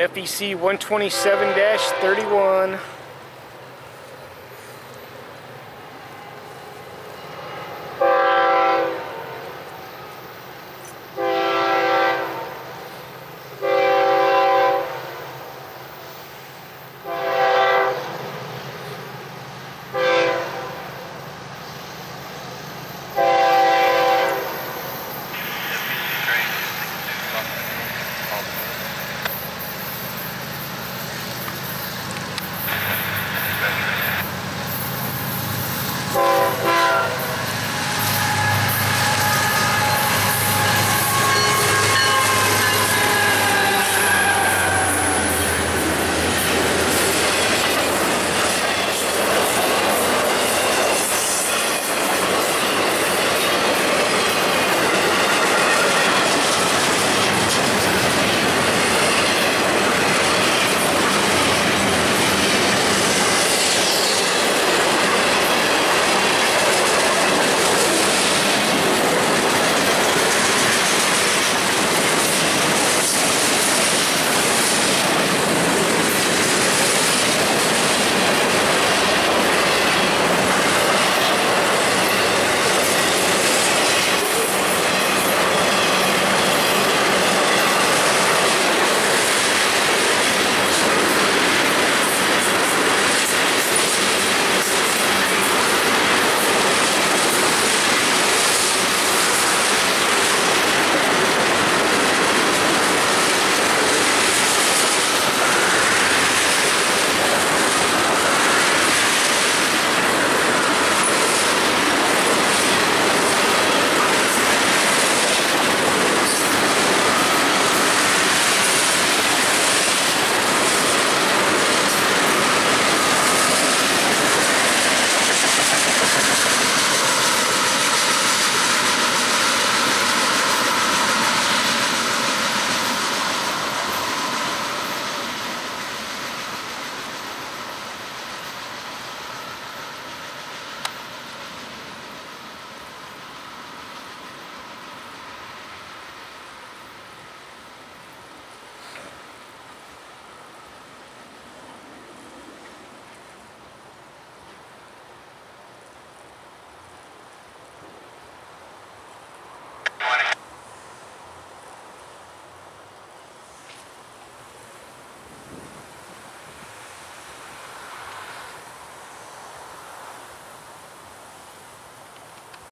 FEC 127-31.